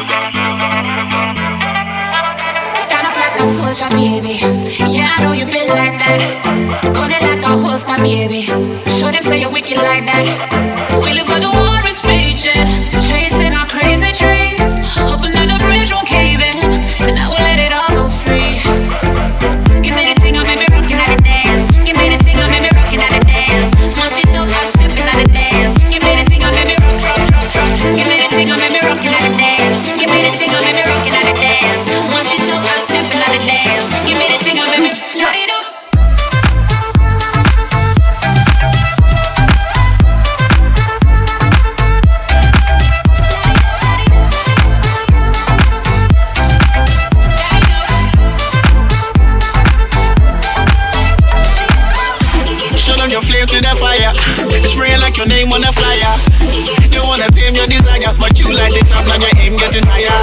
Stand up like a soldier, baby. Yeah, I know you built like that. Gun it like a holster, baby. Show them say you're wicked like that. We live where the war is raging, chasing our crazy dreams, hoping that the bridge won't cave in. So now we'll let it all go free. Give me the thing, I make me rockin' at the dance. Give me the thing, I make me rockin' at the dance. When she talk, I'm stepping at the dance. Give me to the fire. It's spraying like your name on a flyer. You wanna tame your desire, but you light it up, now your aim getting higher.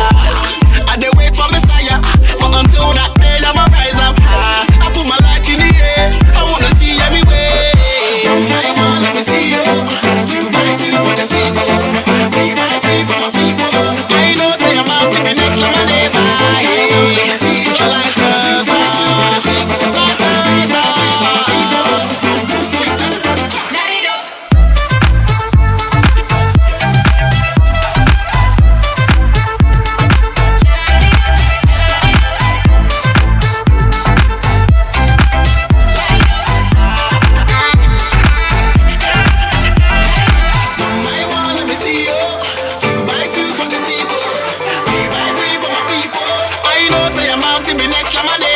to be next, I'm